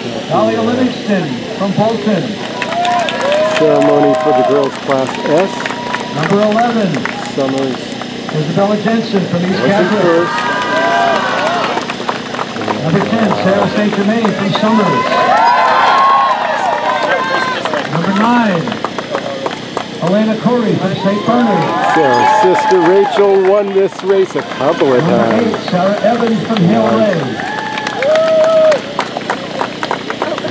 Talia Livingston from Bolton. Ceremony for the girls class S. Number 11, Summers Isabella Jensen from East Catholic. first. Number 10, Sarah St. Germain from Somers. Number 9, Elena Corey from St. Bernard. Sarah's sister Rachel won this race a couple of Number 8, times. Sarah Evans from Hale Ray.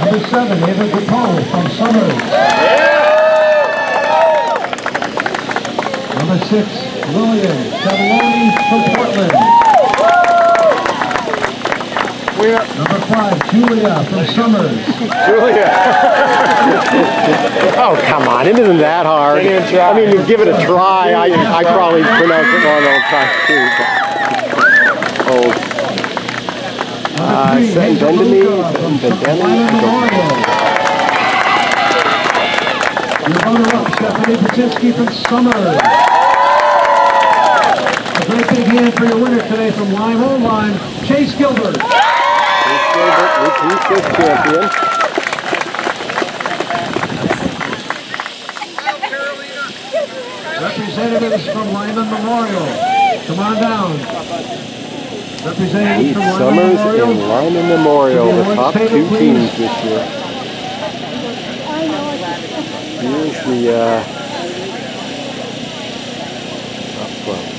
Number 7, Ava Dupont from Somers. Number 6, Lillian Cavalloni from Portland. Number 5, Julia from Somers. Julia. oh, come on. It isn't that hard. I mean, you give it a try. I, I probably pronounce it wrong all the time, too. But, oh, Bendemy, Wyman I don't- Memorial. Your runner-up, Stephanie Patinski from Somers. A great big hand for your winner today from Lyme Old Lyme, Chase Gilbert. Chris Gilbert repeats as champion. Representatives from Lyman Memorial, come on down. From Somers and Lyman Memorial, the top two teams this year. Here's the uh, top 12.